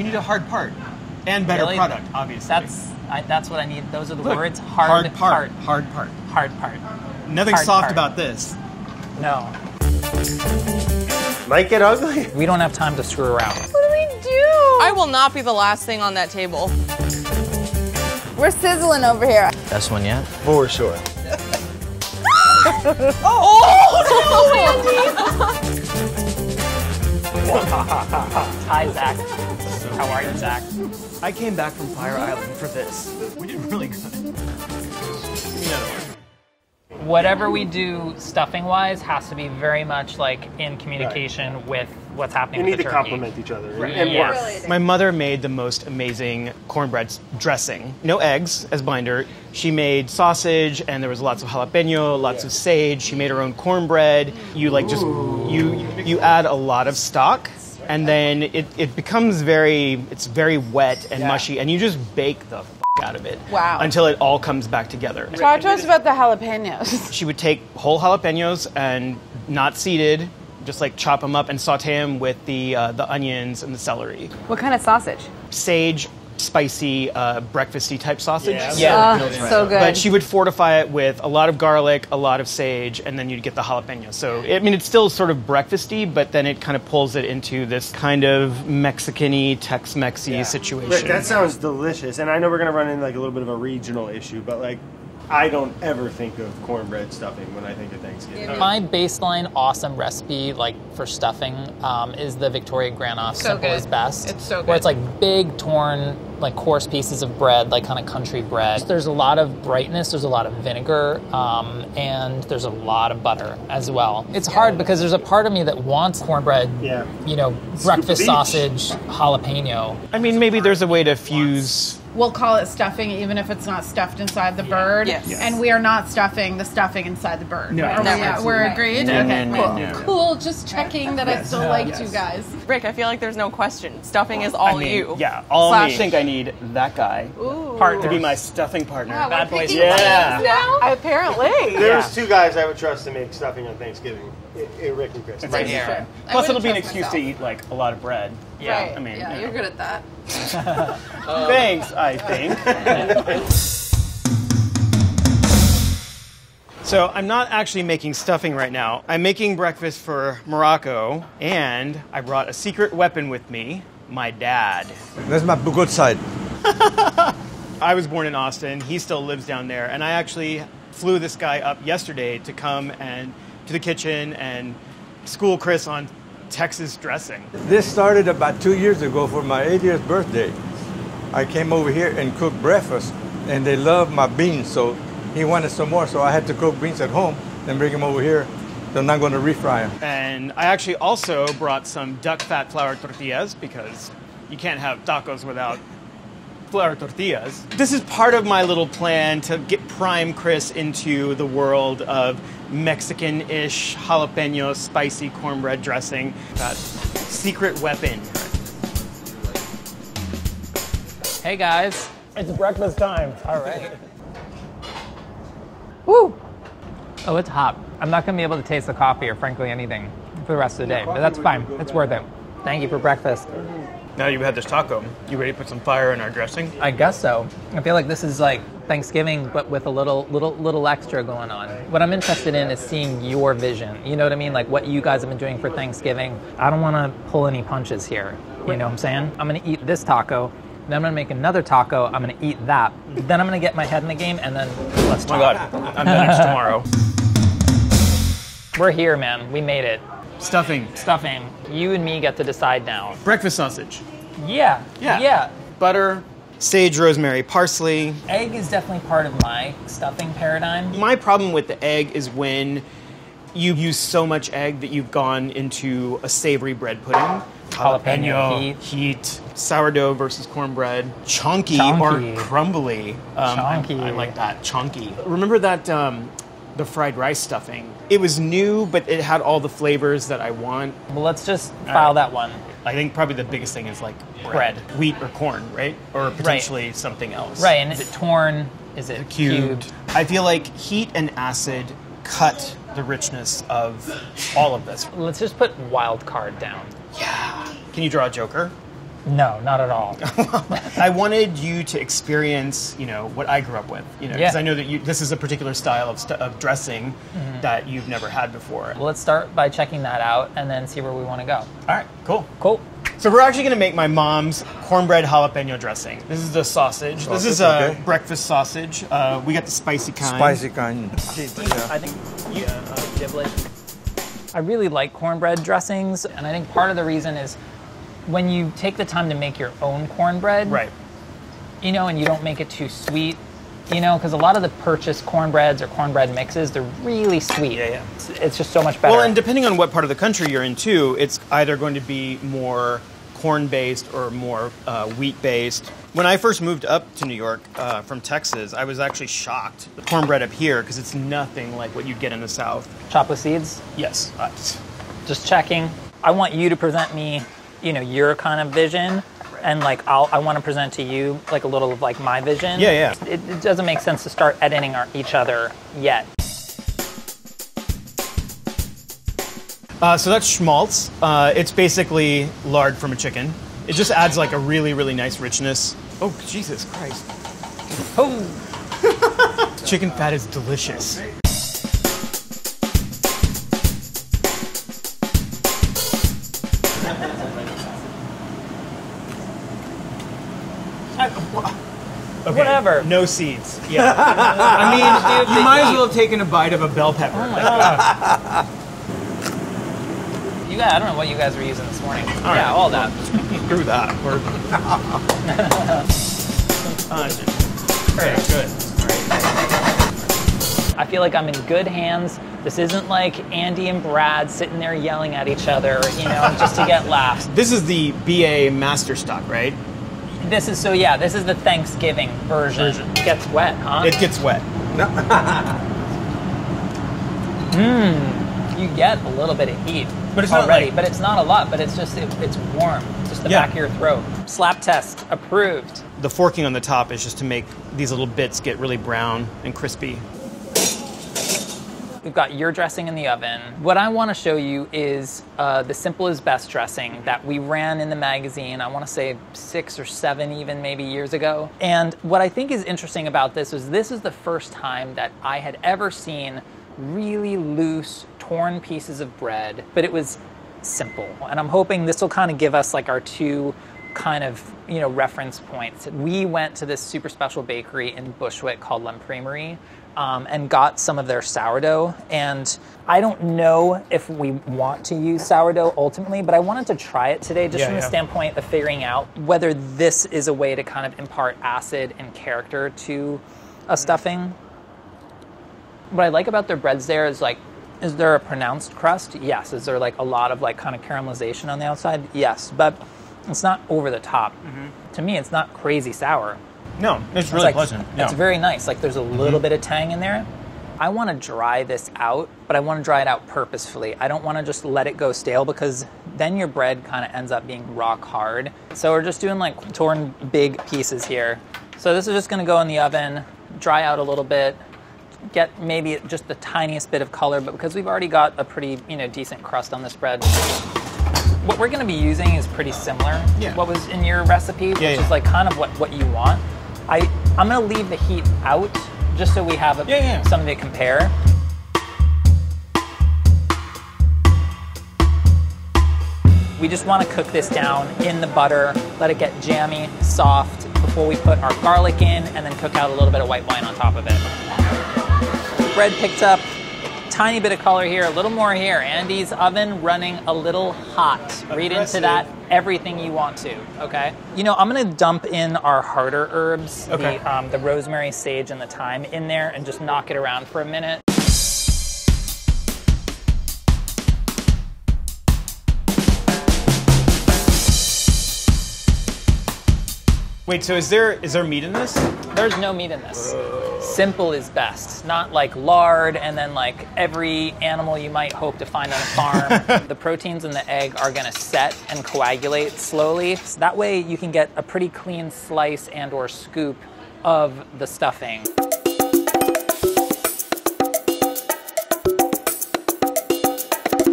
You need a hard part and better Really? product, obviously. That's I, that's what I need. Those are the Look, words. Hard, part, hard part. hard part. Nothing Hard soft part. about this. No, Might get ugly. we don't have time to screw around. What do we do? I will not be the last thing on that table. We're sizzling over here. Best one yet. For sure. Oh, oh, no, Andy! Hi, Zach. How are you, Zach? I came back from Fire Island for this. We did really good. Give me another one. Whatever we do stuffing wise has to be very much like in communication with what's happening. You need the to turkey. complement each other Right. and Yeah. work. My mother made the most amazing cornbread dressing. No eggs as binder. She made sausage, and there was lots of jalapeno, lots of sage. She made her own cornbread. You like just you you add a lot of stock, and then it, it becomes very it's very wet and mushy, and you just bake the out of it. Wow. Until it all comes back together. Talk to us about the jalapenos. She would take whole jalapenos and not seeded, just like chop them up and saute them with the uh, the onions and the celery. What kind of sausage? Sage, spicy, uh, breakfasty type sausage. Yeah. Oh, so good. But she would fortify it with a lot of garlic, a lot of sage, and then you'd get the jalapeno. So, I mean, it's still sort of breakfasty, but then it kind of pulls it into this kind of Mexican-y, Tex-Mexy situation. Rick, that sounds delicious. And I know we're gonna run into like a little bit of a regional issue, but like I don't ever think of cornbread stuffing when I think of Thanksgiving. My baseline awesome recipe, like for stuffing, um, is the Victoria Granof So Simple good. is Best. It's so good. Where it's like big, torn, like coarse pieces of bread, like kind of country bread. There's a lot of brightness, there's a lot of vinegar, um, and there's a lot of butter as well. It's hard because there's a part of me that wants cornbread, Yeah. you know, Scoop breakfast sausage, jalapeno. I mean, maybe there's a way to fuse. We'll call it stuffing even if it's not stuffed inside the bird. Yes. Yes. And we are not stuffing the stuffing inside the bird. No. Are we- Never. we're agreed? No, okay, no, cool. no. Cool, just checking that I still liked you guys. Rick, I feel like there's no question. Stuffing is all I mean, you. Yeah, all Slash me. I think I need that guy Partners. to be my stuffing partner. Bad boys. Yeah. Now? Apparently. There's two guys I would trust to make stuffing on Thanksgiving. I- I- Rick and Chris. Right here. Plus, it'll be an trust excuse to eat like a lot of bread. Yeah. Right. I mean, yeah, you you're good at that. Um, Thanks, I think. so I'm not actually making stuffing right now. I'm making breakfast for Morocco, and I brought a secret weapon with me, my dad. That's my good side. I was born in Austin. He still lives down there, and I actually flew this guy up yesterday to come and to the kitchen and school Chris on Texas dressing. This started about two years ago for my 80th birthday. I came over here and cooked breakfast, and they loved my beans, so he wanted some more, so I had to cook beans at home and bring them over here. So I'm not going to refry them. And I actually also brought some duck fat flour tortillas because you can't have tacos without flour tortillas. This is part of my little plan to get prime Chris into the world of Mexican-ish jalapeno spicy cornbread dressing. That secret weapon. Hey guys. It's breakfast time. All right. Woo! Oh, it's hot. I'm not going to be able to taste the coffee or frankly anything for the rest of the day, but that's fine. It's worth it. Thank you for breakfast. Now you've had this taco. You ready to put some fire in our dressing? I guess so. I feel like this is like Thanksgiving, but with a little, little, little extra going on. What I'm interested in is seeing your vision. You know what I mean? Like what you guys have been doing for Thanksgiving. I don't want to pull any punches here. You know what I'm saying? I'm going to eat this taco. Then I'm going to make another taco. I'm going to eat that. Then I'm going to get my head in the game, and then let's Oh my god, I'm next tomorrow. We're here, man. We made it. Stuffing. Stuffing. You and me get to decide now. Breakfast sausage. Yeah. Yeah. Yeah. Butter, sage, rosemary, parsley. Egg is definitely part of my stuffing paradigm. My problem with the egg is when you use so much egg that you've gone into a savory bread pudding. Jalapeno heat. heat, sourdough versus cornbread, chunky, Chunky. or crumbly. Um, I- Chunky. I, like that chunky. Remember that um, the fried rice stuffing? It was new, but it had all the flavors that I want. Well, let's just file that one. I think probably the biggest thing is like bread, wheat or corn, right? Or potentially something else. Right, and is it torn? Is it cubed. cubed? I feel like heat and acid cut the richness of all of this. Let's just put wild card down. Yeah. Can you draw a Joker? No, not at all. I wanted you to experience, you know, what I grew up with. You know, because Yeah. Mm-hmm. I know that you, this is a particular style of, st- of dressing that you've never had before. well, let's start by checking that out and then see where we want to go. All right, cool. Cool. So we're actually going to make my mom's cornbread jalapeno dressing. This is the sausage. this is a okay. breakfast sausage. Uh, we got the spicy kind. Spicy kind. I think yeah, uh, giblet. I really like cornbread dressings, and I think part of the reason is when you take the time to make your own cornbread, Right. you know, and you don't make it too sweet, you know, because a lot of the purchased cornbreads or cornbread mixes, they're really sweet. Yeah, yeah. It's, it's just so much better. Well, and depending on what part of the country you're in too, it's either going to be more corn based or more uh, wheat based. When I first moved up to New York uh, from Texas, I was actually shocked. The cornbread up here because it's nothing like what you'd get in the South. Chop with seeds, Yes. Uh, just checking. I want you to present me, you know, your kind of vision. And like I'll, I want to present to you like a little of like my vision. Yeah, yeah. It, it doesn't make sense to start editing our, each other yet. Uh, so that's schmaltz. Uh, it's basically lard from a chicken. It just adds like a really, really nice richness. Oh, Jesus Christ. Oh, Chicken fat is delicious. Okay, Whatever. No seeds. Yeah. I mean, you might as well have taken a bite of a bell pepper. Oh you guys, I don't know what you guys were using this morning. yeah, all that. Screw that. We're... Uh, very good. I feel like I'm in good hands. This isn't like Andy and Brad sitting there yelling at each other, you know, just to get laughs. This is the BA Master Stock, right? This is so yeah, this is the Thanksgiving version. Version. It gets wet, huh? It gets wet. Hmm. you get a little bit of heat But it's not already, like- but it's not a lot, but it's just it, it's warm. Just the Yeah. back of your throat. Slap test approved. The forking on the top is just to make these little bits get really brown and crispy. We've got your dressing in the oven. What I want to show you is uh, the simple best dressing that we ran in the magazine, I want to say six or seven, even maybe years ago. And what I think is interesting about this is this is the first time that I had ever seen really loose, torn pieces of bread, but it was simple. And I'm hoping this will kind of give us like our two kind of you know reference points. We went to this super special bakery in Bushwick called L'Imprimerie um, and got some of their sourdough. And I don't know if we want to use sourdough ultimately, but I wanted to try it today just Yeah, from the yeah. standpoint of figuring out whether this is a way to kind of impart acid and character to a stuffing. What I like about their breads there is like, is there a pronounced crust? Yes. Is there like a lot of like kind of caramelization on the outside? Yes. But it's not over the top. To me, it's not crazy sour. No, it's It's really like- pleasant. Yeah. It's very nice. Like there's a mm-hmm. little bit of tang in there. I want to dry this out, but I want to dry it out purposefully. I don't want to just let it go stale because then your bread kind of ends up being rock hard. So we're just doing like torn big pieces here. So this is just going to go in the oven, dry out a little bit, get maybe just the tiniest bit of color, but because we've already got a pretty, you know, decent crust on this bread, what we're going to be using is pretty similar Yeah. to what was in your recipe, which yeah. is like kind of what, what you want. I, I'm going to leave the heat out just so we have a, Yeah, yeah. something to compare. We just want to cook this down in the butter, let it get jammy, soft before we put our garlic in and then cook out a little bit of white wine on top of it. Bread picked up, tiny bit of color here, a little more here. Andy's oven running a little hot. Read into that everything you want to, okay? You know, I'm gonna dump in our harder herbs, Okay. the, um, the rosemary, sage, and the thyme in there and just knock it around for a minute. Wait, so is there is there meat in this? There's no meat in this. Simple is best. Not like lard and then like every animal you might hope to find on a farm. the proteins in the egg are gonna set and coagulate slowly. So that way you can get a pretty clean slice and or scoop of the stuffing.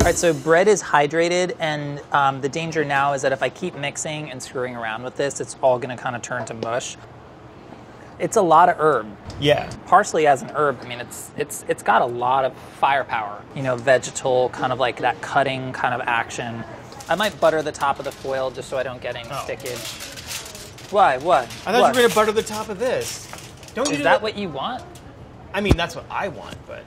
Right, so bread is hydrated, and um, the danger now is that if I keep mixing and screwing around with this, it's all going to kind of turn to mush. It's a lot of herb. Yeah. Parsley as an herb, I mean, it's it's it's got a lot of firepower. You know, vegetal kind of like that cutting kind of action. I might butter the top of the foil just so I don't get any stickage. Why? What? I thought what? you were gonna butter the top of this. Don't you Is that what you want? I mean, that's what I want, but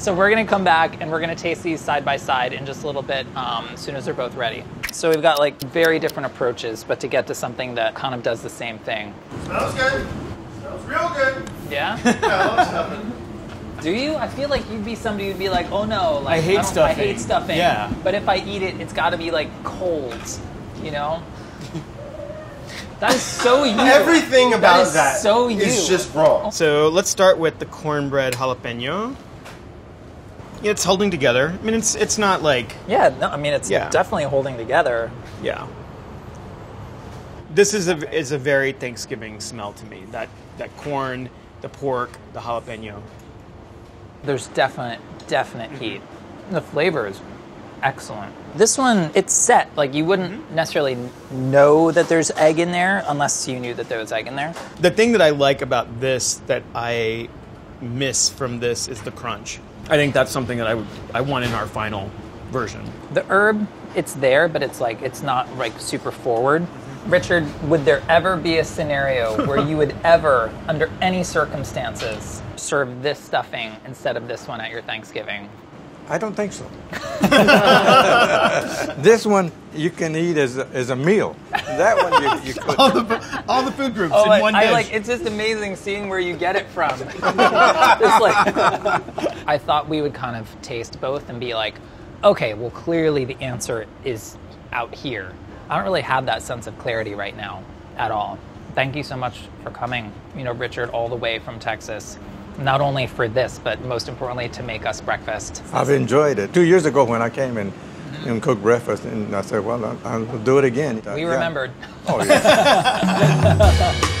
So we're gonna come back and we're gonna taste these side by side in just a little bit um, as soon as they're both ready. So we've got like very different approaches, but to get to something that kind of does the same thing. Smells good. Smells real good. Yeah? No, it's nothing. Do you? I feel like you'd be somebody who'd be like, oh no, like I hate don't- I hate stuffing. Yeah. But if I eat it, it's got to be like cold, you know? That is so you. Everything about is that so you. is just wrong. So let's start with the cornbread jalapeno. It's holding together. I mean, it's it's not like Yeah, no, I mean it's Yeah. definitely holding together. yeah. This is a is a very Thanksgiving smell to me. That that corn, the pork, the jalapeno. There's definite, definite mm-hmm. heat. The flavor is excellent. This one, it's set. Like you wouldn't mm-hmm. necessarily know that there's egg in there unless you knew that there was egg in there. The thing that I like about this that I miss from this is the crunch. I think that's something that I would I want in our final version. The herb, it's there, but it's like it's not like super forward. Richard, would there ever be a scenario where you would ever, under any circumstances, serve this stuffing instead of this one at your Thanksgiving? I don't think so. this one you can eat as a, as a meal. That one you, you could. all the all the food groups Oh, in I, one I dish. like. It's just amazing seeing where you get it from. Just like, I thought we would kind of taste both and be like, okay, well, clearly the answer is out here. I don't really have that sense of clarity right now at all. Thank you so much for coming, you know, Richard, all the way from Texas. Not only for this, but most importantly, to make us breakfast. I've enjoyed it. Two years ago when I came and, mm-hmm. and cooked breakfast, and I said, well, I'll, I'll do it again. We Yeah. remembered. Oh, yeah.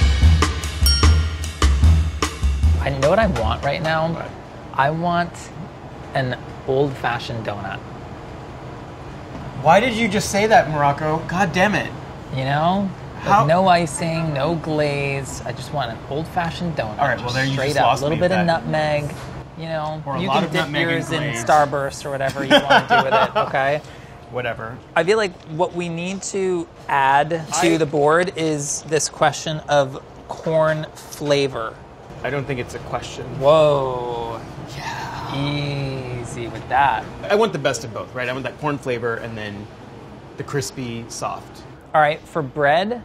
I know what I want right now. I want an old fashioned donut. Why did you just say that, Morocco? God damn it. You know? How- no icing, no glaze. I just want an old fashioned donut. All right, well, there you straight up. a little bit of nutmeg. You know, Or a you lot can of dip yours in. Starburst or whatever you want to do with it. Okay. Whatever. I feel like what we need to add to I- the board is this question of corn flavor. I don't think it's a question. Whoa. Yeah. Easy with that. I want the best of both, right? I want that corn flavor and then the crispy, soft. All right, for bread,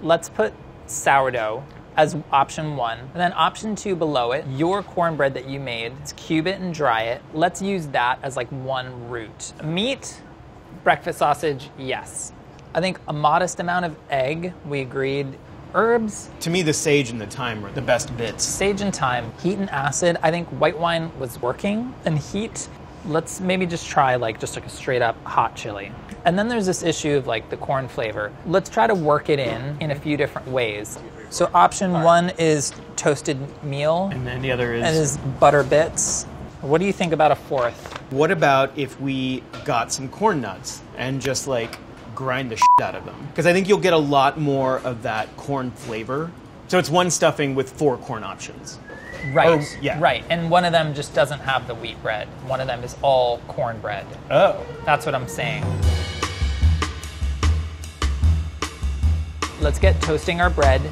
let's put sourdough as option one. And then option two below it, your cornbread that you made, let's cube it and dry it. Let's use that as like one root. Meat, breakfast sausage, yes. I think a modest amount of egg, we agreed. Herbs, To me, the sage and the thyme were the best bits. sage and thyme, heat and acid. I think white wine was working. And heat, let's maybe just try like just like a straight up hot chili. And then there's this issue of like the corn flavor. Let's try to work it in in a few different ways. So option one is toasted meal And then the other is, and is butter bits. What do you think about a fourth? what about if we got some corn nuts and just like grind the shit out of them? Because I think you'll get a lot more of that corn flavor. So it's one stuffing with four corn options. Right. Oh, yeah. Right. And one of them just doesn't have the wheat bread. One of them is all cornbread. Oh. That's what I'm saying. Let's get toasting our bread.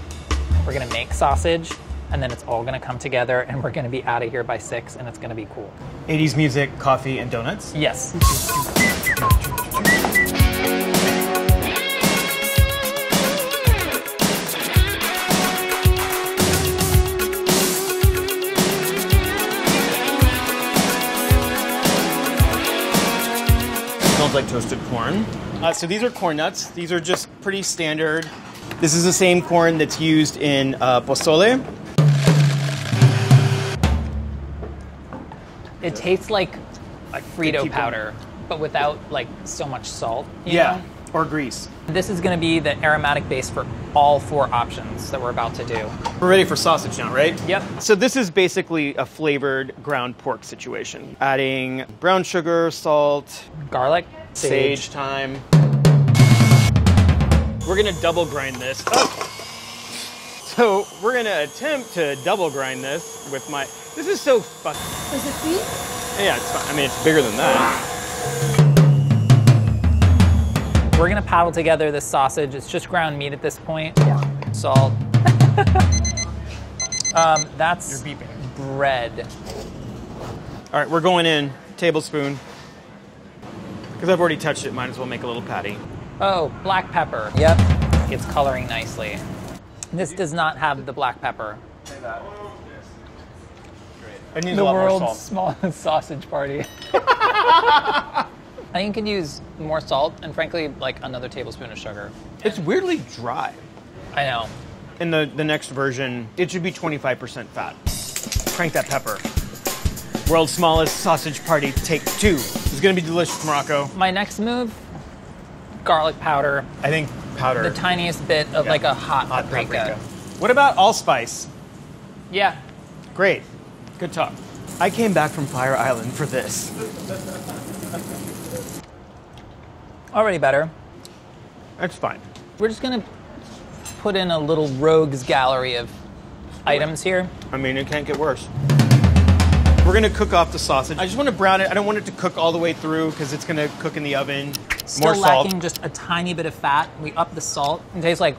We're gonna make sausage, and then it's all gonna come together, and we're gonna be out of here by six, and it's gonna be cool. 80s music, coffee, and donuts. Yes. Smells like toasted corn. Uh, so these are corn nuts. These are just pretty standard. This is the same corn that's used in uh, pozole. It tastes like Like Frito keep them- powder, but without like so much salt. you Yeah. know? or grease. This is going to be the aromatic base for all four options that we're about to do. We're ready for sausage now, right? Yep. So this is basically a flavored ground pork situation. Adding brown sugar, salt, Garlic, sage, thyme. We're gonna double grind this. Oh. So we're gonna attempt to double grind this with my. This is so fuck. Does it see? Yeah, it's fine. I mean, it's bigger than that. We're going to paddle together this sausage. It's just ground meat at this point. Salt. um, that's You're beeping. bread. All right, we're going in tablespoon. Because I've already touched it, might as well make a little patty. Oh, black pepper. Yep. It's coloring nicely. This does not have the black pepper. It needs the a lot more world's salt. smallest sausage party. I think you can use more salt and, frankly, like another tablespoon of sugar. It's weirdly dry. I know. In the, the next version, it should be 25% fat. Crank that pepper. World's smallest sausage party, take two. It's gonna be delicious, Morocco. My next move garlic powder, I think powder. the tiniest bit of Yeah. like a hot, hot paprika. paprika. What about allspice? Yeah. Great. Good talk. I came back from Fire Island for this. Already better. That's fine. We're just gonna put in a little rogues gallery of items here. I mean, it can't get worse. We're gonna cook off the sausage. I just want to brown it. I don't want it to cook all the way through because it's gonna cook in the oven. Still More salt. lacking just a tiny bit of fat. We up the salt. It tastes like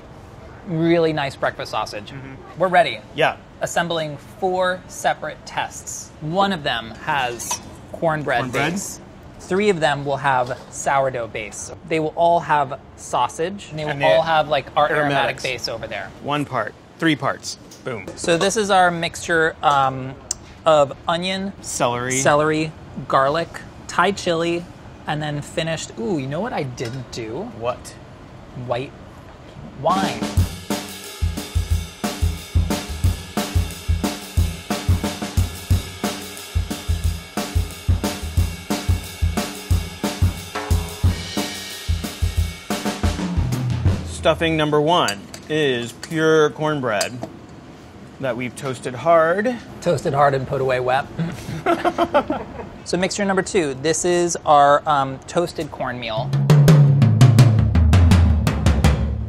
really nice breakfast sausage. Mm-hmm. We're ready. Yeah. Assembling four separate tests. One of them has cornbread, Cornbread? base. Three of them will have sourdough base. They will all have sausage. And they will And all have like our aromatic base over there. One part. Three parts. Boom. So this is our mixture um, of onion, Celery. celery, garlic, Thai chili, and then finished. Ooh, you know what I didn't do? What? White wine. Stuffing number one is pure cornbread that we've toasted hard. Toasted hard and put away wet. so mixture number two. This is our um, toasted cornmeal.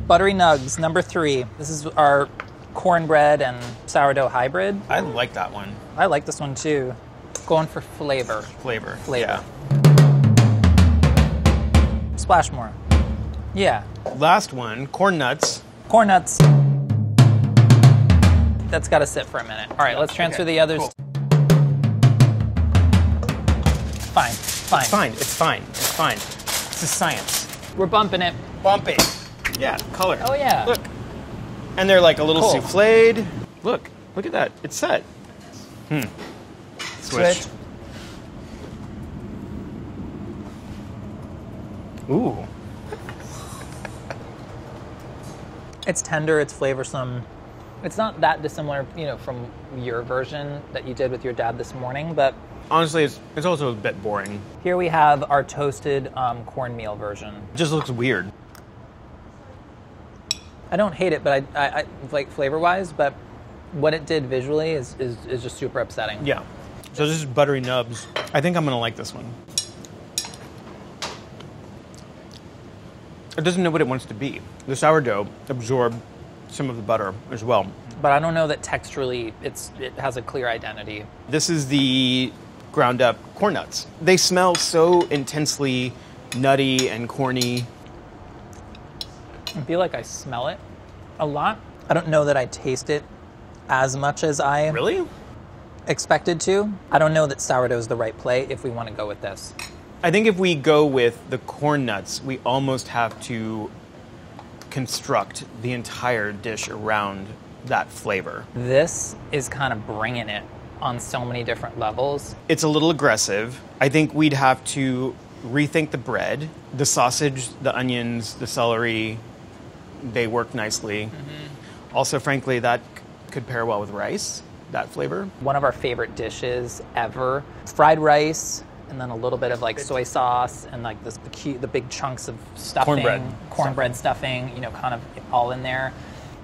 Buttery nugs number three. This is our cornbread and sourdough hybrid. I like that one. I like this one too. Going for flavor. Flavor. Flavor. Yeah. Splash more. Yeah. Last one, corn nuts. Corn nuts. That's got to sit for a minute. All right, let's transfer Okay, the others. cool. Fine, fine. Fine. It's fine. It's fine. It's a science. We're bumping it. Bump it. Yeah, color. Oh, yeah. Look. And they're like a little Cool. souffled. Look. Look at that. It's set. Hmm. Switch. Switch. Ooh. It's tender, it's flavorsome. It's not that dissimilar, you know, from your version that you did with your dad this morning, but Honestly, it's, it's also a bit boring. here we have our toasted um, cornmeal version. It just looks weird. I don't hate it, but I, I, I like flavor wise, but what it did visually is, is, is just super upsetting. Yeah. So this is buttery nubs. I think I'm gonna like this one. It doesn't know what it wants to be. The sourdough absorbed some of the butter as well. But I don't know that texturally it's it has a clear identity. This is the ground up corn nuts. They smell so intensely nutty and corny. I feel like I smell it a lot. I don't know that I taste it as much as I Really? expected to. I don't know that sourdough is the right play if we want to go with this. I think if we go with the corn nuts, we almost have to construct the entire dish around that flavor. This is kind of bringing it on so many different levels. It's a little aggressive. I think we'd have to rethink the bread, the sausage, the onions, the celery. They work nicely. Mm-hmm. Also, frankly, that could pair well with rice, that flavor. One of our favorite dishes ever fried rice, and then a little bit of like soy sauce and like this the, big chunks of stuffing, Cornbread cornbread stuffing, you know, kind of all in there.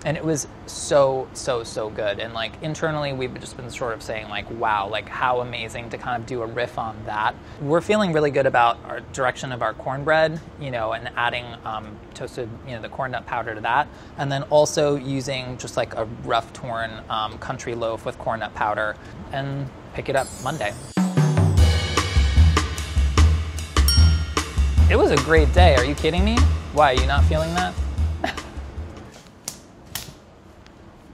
And it was so, so, so good. And like internally, we've just been sort of saying, like, wow, like how amazing to kind of do a riff on that. We're feeling really good about our direction of our cornbread, you know, and adding um, toasted, you know, the corn nut powder to that. And then also using just like a rough torn um, country loaf with corn nut powder and pick it up Monday. It was a great day. Are you kidding me? Why, are you not feeling that?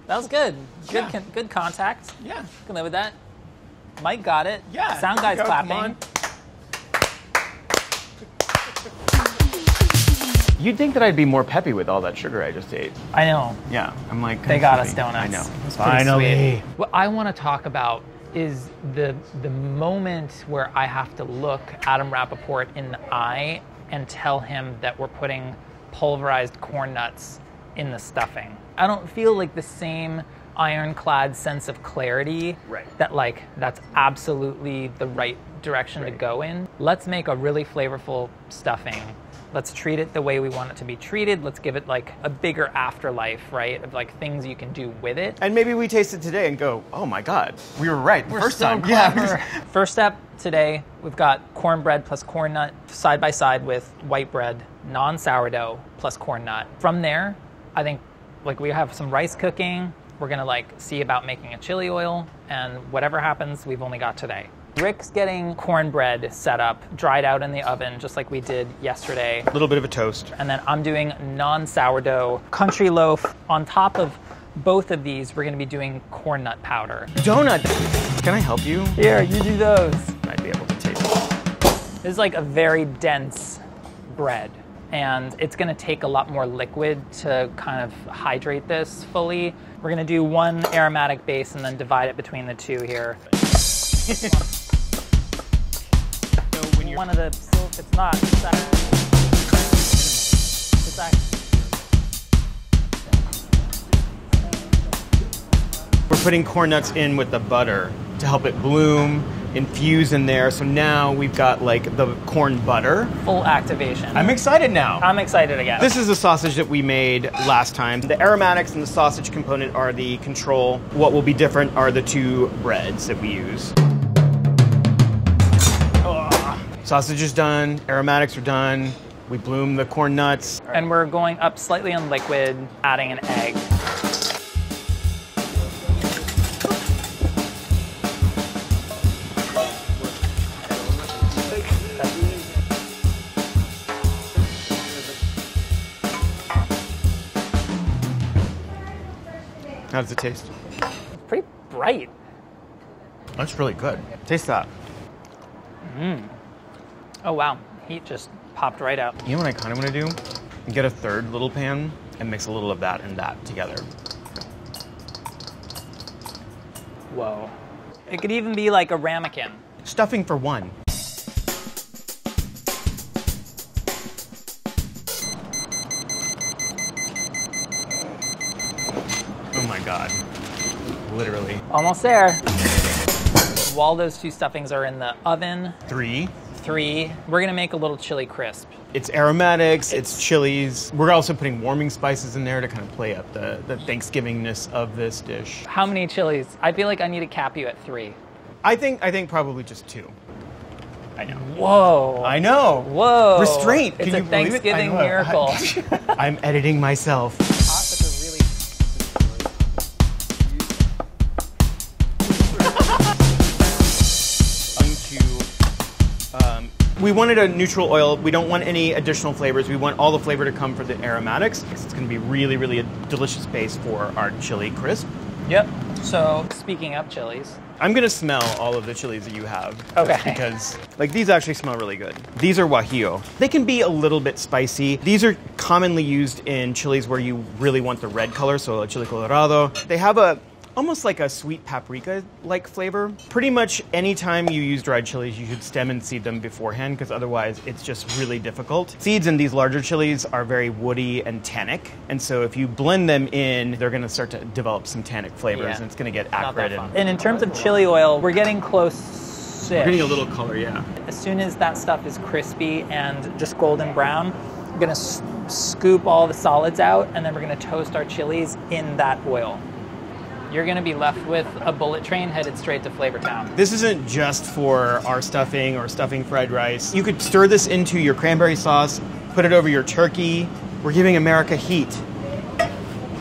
that was good. Good, Yeah. con- good contact. Yeah. Can live with that. Mike got it. Yeah. Sound guy's Go, come clapping. on. You'd think that I'd be more peppy with all that sugar I just ate. I know. Yeah, I'm like. They got us donuts. I know. It was pretty Finally. sweet. What I want to talk about is the the moment where I have to look Adam Rapoport in the eye and tell him that we're putting pulverized corn nuts in the stuffing. I don't feel like the same ironclad sense of clarity Right. that like that's absolutely the right direction to go in. Let's make a really flavorful stuffing. Let's treat it the way we want it to be treated. Let's give it like a bigger afterlife, right? Of like things you can do with it. And maybe we taste it today and go, oh my god, we were right We're first so time. clever. First step today, we've got cornbread plus corn nut side by side with white bread, non sourdough plus corn nut. From there, I think like we have some rice cooking. We're gonna like see about making a chili oil, and whatever happens, we've only got today. Rick's getting cornbread set up, dried out in the oven, just like we did yesterday. A little bit of a toast. And then I'm doing non sourdough country loaf. On top of both of these, we're gonna be doing corn nut powder. Donut. Can I help you? Here, you do those. I'd be able to taste it. This is like a very dense bread, and it's gonna take a lot more liquid to kind of hydrate this fully. We're gonna do one aromatic base and then divide it between the two here. One of the, so it's not, it's actually, it's actually We're putting corn nuts in with the butter to help it bloom, infuse in there. So now we've got like the corn butter. full activation. I'm excited now. I'm excited again. This is the sausage that we made last time. The aromatics and the sausage component are the control. What will be different are the two breads that we use. Sausage is done, aromatics are done. We bloom the corn nuts. and we're going up slightly on liquid, adding an egg. How does it taste? Pretty bright. That's really good. Taste that. Mm. Oh wow, heat just popped right out. You know what I kind of want to do? Get a third little pan and mix a little of that and that together. Whoa. It could even be like a ramekin. Stuffing for one. Oh my god. Literally. Almost there. While those two stuffings are in the oven, Three. Three, we're gonna make a little chili crisp. It's aromatics, it's chilies. We're also putting warming spices in there to kind of play up the, the Thanksgivingness of this dish. How many chilies? I feel like I need to cap you at three. I think I think probably just two. I know. Whoa. I know. Whoa. Restraint. It's a you believe it? Thanksgiving miracle. I'm editing myself. We wanted a neutral oil. We don't want any additional flavors. We want all the flavor to come from the aromatics. It's going to be really, really a delicious base for our chili crisp. Yep. So speaking of chilies, I'm gonna smell all of the chilies that you have. Okay. Because like these actually smell really good. These are guajillo. They can be a little bit spicy. These are commonly used in chilies where you really want the red color, so a chili colorado. They have a almost like a sweet paprika like flavor. Pretty much anytime you use dried chilies, you should stem and seed them beforehand because otherwise it's just really difficult. Seeds in these larger chilies are very woody and tannic, and so if you blend them in, they're going to start to develop some tannic flavors Yeah. and it's going to get acrid and And in terms of chili oil, we're getting close sick. We're getting a little color, yeah. As soon as that stuff is crispy and just golden brown, we're gonna scoop all the solids out, and then we're gonna toast our chilies in that oil. You're gonna be left with a bullet train headed straight to Flavor Town. This isn't just for our stuffing or stuffing fried rice. You could stir this into your cranberry sauce, put it over your turkey. We're giving America heat.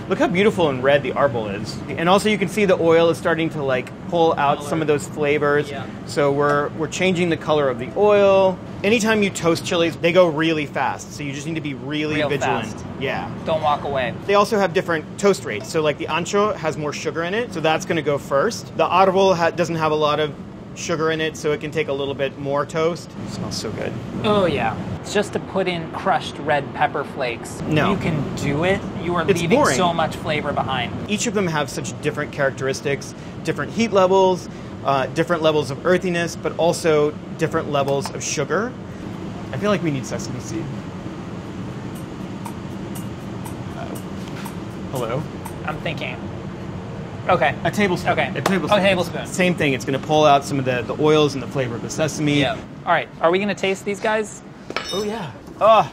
Look how beautiful and red the arbol is. And also you can see the oil is starting to like pull out some of those flavors. Yeah. So we're we're changing the color of the oil. Anytime you toast chilies, they go really fast. So you just need to be really Real vigilant. fast. Yeah. Don't walk away. They also have different toast rates. So, like the ancho has more sugar in it, so that's going to go first. The arbol ha- doesn't have a lot of sugar in it, so it can take a little bit more toast. It smells so good. Oh yeah. It's just to put in crushed red pepper flakes. No. You can do it. You are It's leaving boring. so much flavor behind. Each of them have such different characteristics, different heat levels, uh, different levels of earthiness, but also different levels of sugar. I feel like we need sesame seed. Uh, hello? I'm thinking. Okay. A tablespoon. Okay. A tablespoon. A tablespoon. Same thing. It's going to pull out some of the, the oils and the flavor of the sesame. Yeah. All right. Are we gonna taste these guys? Oh yeah. Oh.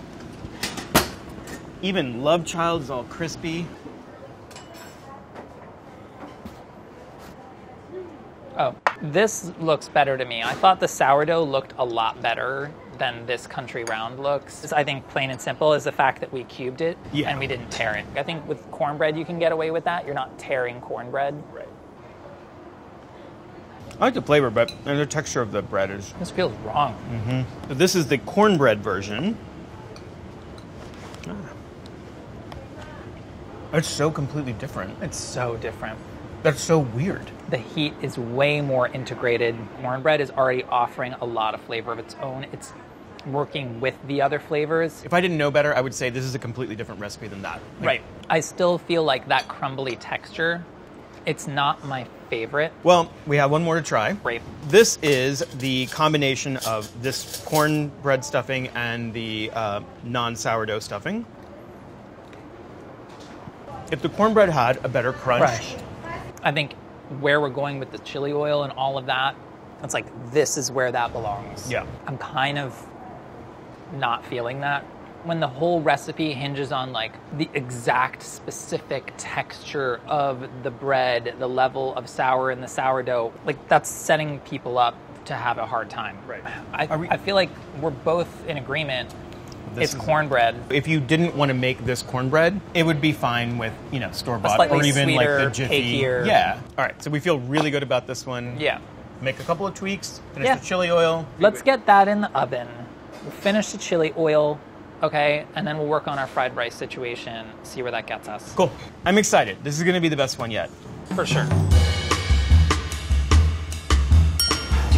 Even Love Child is all crispy. Oh, this looks better to me. I thought the sourdough looked a lot better than this country round looks. I think plain and simple is the fact that we cubed it Yeah. and we didn't tear it. I think with cornbread you can get away with that. You're not tearing cornbread. Right. I like the flavor, but and the texture of the bread is. This feels wrong. So this is the cornbread version. Ah. It's so completely different. It's so different. That's so weird. The heat is way more integrated. Cornbread is already offering a lot of flavor of its own. It's working with the other flavors. If I didn't know better, I would say this is a completely different recipe than that. Like, Right. I still feel like that crumbly texture. It's not my favorite. Well, we have one more to try. Great. This is the combination of this cornbread stuffing and the uh, non sourdough stuffing. If the cornbread had a better crunch. I think where we're going with the chili oil and all of that, it's like this is where that belongs. Yeah. I'm kind of not feeling that. When the whole recipe hinges on like the exact specific texture of the bread, the level of sour in the sourdough, like that's setting people up to have a hard time. Right. I, we- I feel like we're both in agreement. This it's is- cornbread. if you didn't want to make this cornbred, it would be fine with you know store bought or even like the sweeter, jiffy. cakier- Yeah. All right. So we feel really good about this one. Yeah. Make a couple of tweaks. Finish Yeah. the chili oil. Let's get that in the oven. We'll finish the chili oil, okay, and then we'll work on our fried rice situation, see where that gets us. Cool. I'm excited. This is going to be the best one yet. For sure.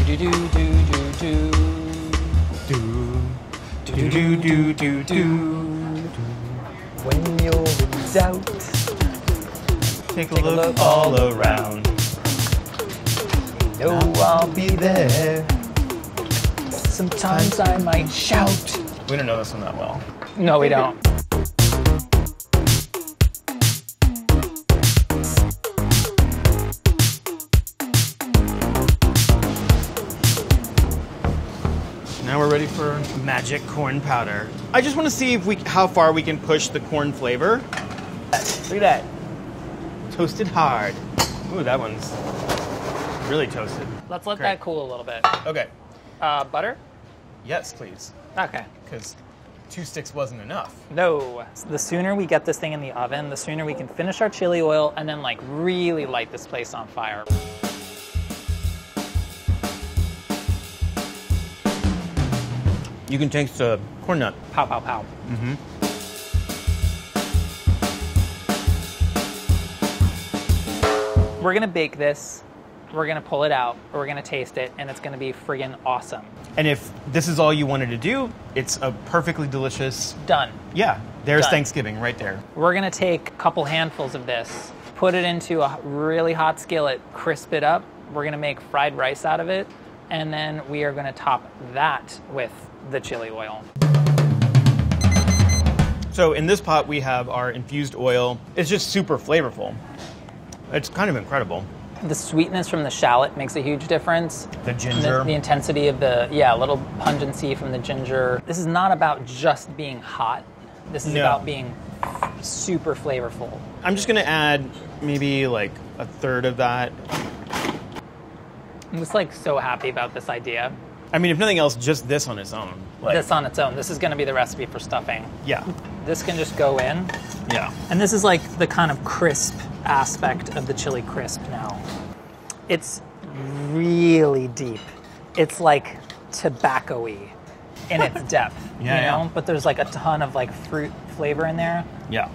Do do do do do do. Do do do do do. When you're in doubt, Take a Take a look look all all around. know I'll be there. Sometimes I might shout. We don't know this one that well. No, we don't. Now we're ready for magic corn powder. I just want to see if we how far we can push the corn flavor. Look at that. Toasted hard. Ooh, that one's really toasted. Let's let Great. that cool a little bit. Okay. Uh, butter? Yes, please. Okay. Because two sticks wasn't enough. No. The sooner we get this thing in the oven, the sooner we can finish our chili oil and then like really light this place on fire. You can taste the corn nut. Pow, pow, pow. Mm-hmm. We're gonna bake this. We're gonna pull it out. We're gonna taste it, and it's gonna be friggin' awesome. And if this is all you wanted to do, it's a perfectly delicious. Done. Yeah, there's Done. Thanksgiving right there. We're gonna take a couple handfuls of this, put it into a really hot skillet, crisp it up. We're gonna make fried rice out of it, and then we are gonna top that with the chili oil. So in this pot, we have our infused oil. It's just super flavorful. It's kind of incredible. The sweetness from the shallot makes a huge difference. The ginger. The, the intensity of the, yeah, a little pungency from the ginger. This is not about just being hot. This is No. about being super flavorful. I'm just gonna add maybe like a third of that. I'm just like so happy about this idea. I mean, if nothing else, just this on its own. Like, this on its own. This is going to be the recipe for stuffing. yeah, This can just go in. yeah. And this is like the kind of crisp aspect of the chili crisp now. It's really deep. It's like tobacco-y in its depth, Yeah, you yeah. know? But there's like a ton of like fruit flavor in there. Yeah.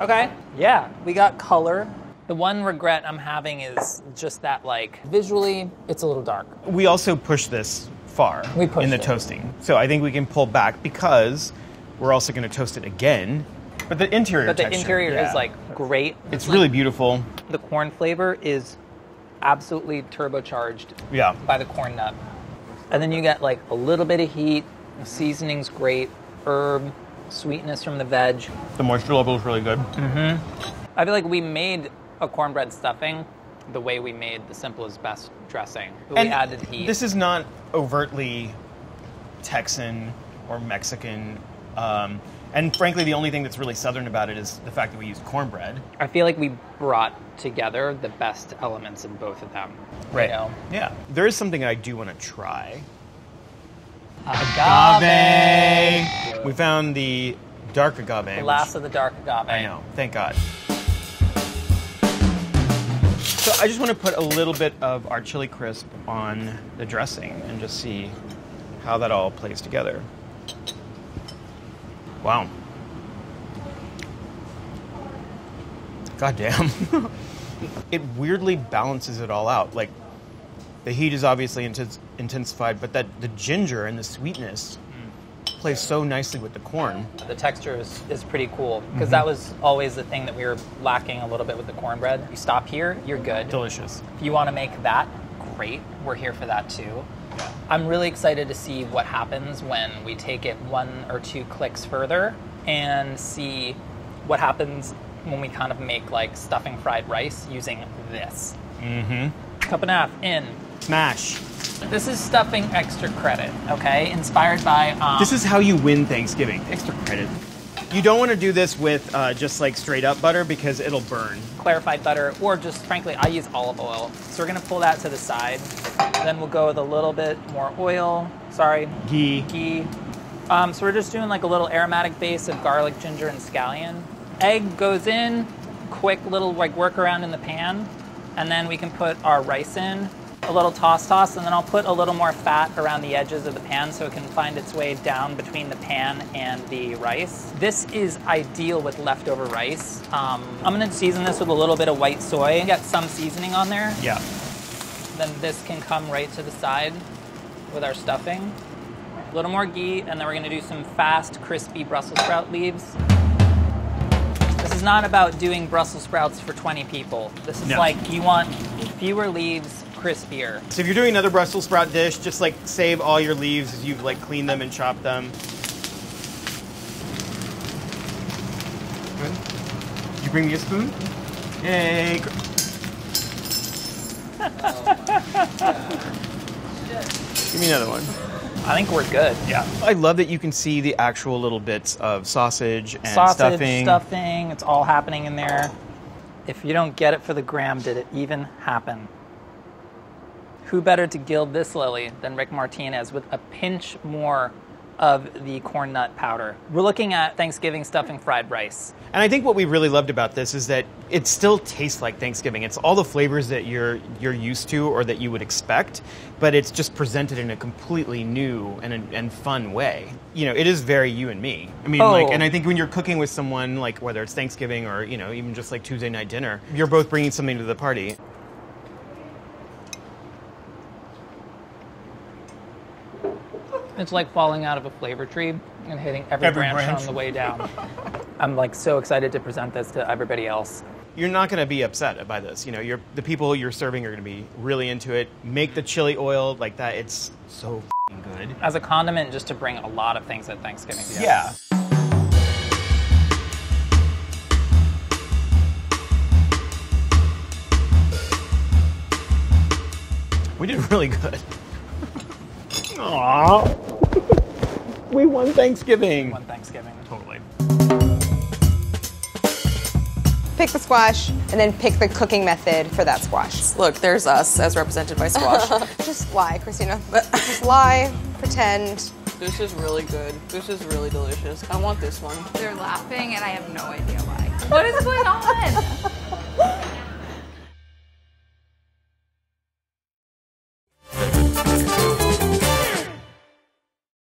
Okay. Yeah, we got color. The one regret I'm having is just that like visually it's a little dark. We also push this far in the it. toasting. So I think we can pull back because we're also going to toast it again. But the interior But the texture, interior yeah. is like great. it's really beautiful. the corn flavor is absolutely turbocharged Yeah. by the corn nut. And then you get like a little bit of heat, the seasoning's great, herb, sweetness from the veg. The moisture level is really good. Mm-hmm. I feel like we made a cornbread stuffing the way we made the simplest best dressing. We added heat. This is not overtly Texan or Mexican. Um, and frankly, the only thing that's really Southern about it is the fact that we use cornbread. I feel like we brought together the best elements in both of them. You know? Yeah. There is something I do want to try. Agave. We found the dark agave. The last of the dark agave. I know. Thank God. So I just want to put a little bit of our chili crisp on the dressing and just see how that all plays together. Wow. God damn. it weirdly balances it all out. Like the heat is obviously intense, intensified, but that the ginger and the sweetness plays so nicely with the corn. The texture is, is pretty cool Mm-hmm. because that was always the thing that we were lacking a little bit with the cornbread. You stop here, you're good. Delicious. If you want to make that, great. We're here for that too. I'm really excited to see what happens when we take it one or two clicks further and see what happens when we kind of make like stuffing fried rice using this. Mm-hmm. Cup and a half in. Smash. This is stuffing extra credit, okay? Inspired by um, This is how you win Thanksgiving. Extra credit. You don't want to do this with uh, just like straight up butter because it'll burn. clarified butter, or just frankly, I use olive oil. So we're gonna pull that to the side. Then we'll go with a little bit more oil. Sorry, Ghee. ghee. Um, so we're just doing like a little aromatic base of garlic, ginger, and scallion. Egg goes in, quick little like workaround in the pan, and then we can put our rice in. A little toss toss, and then I'll put a little more fat around the edges of the pan so it can find its way down between the pan and the rice. This is ideal with leftover rice. Um, I'm gonna season this with a little bit of white soy, get some seasoning on there. Yeah. Then this can come right to the side with our stuffing. A little more ghee, and then we're gonna do some fast, crispy Brussels sprout leaves. This is not about doing Brussels sprouts for 20 people. This is No. like you want fewer leaves, crispier. So if you're doing another Brussels sprout dish, just like save all your leaves as you've like cleaned them and chopped them. Good. Did you bring me a spoon? Yay! Give me another one. I think we're good. Yeah. I love that you can see the actual little bits of sausage and Sausage, stuffing. stuffing, it's all happening in there. If you don't get it for the gram, did it even happen? Who better to gild this lily than Rick Martinez with a pinch more of the corn nut powder? We're looking at Thanksgiving stuffing fried rice. And I think what we really loved about this is that it still tastes like Thanksgiving. It's all the flavors that you're you're used to or that you would expect, but it's just presented in a completely new and and fun way. You know, it is very you and me. I mean, Oh. like, and I oh. think when you're cooking with someone, like whether it's Thanksgiving or you know even just like Tuesday night dinner, you're both bringing something to the party. It's like falling out of a flavor tree and hitting every, every branch, branch, on the way down. I'm like so excited to present this to everybody else. You're not going to be upset by this. You know, the people you're serving are going to be really into it. Make the chili oil like that. It's so good. As a condiment, just to bring a lot of things at Thanksgiving. Yeah. yeah. We did really good. Aww. We won Thanksgiving. We won Thanksgiving. Totally. Pick the squash and then pick the cooking method for that squash. Look, there's us as represented by squash. Just lie, Christina. Just lie, pretend. this is really good. This is really delicious. I want this one. They're laughing and I have no idea why. What is going on?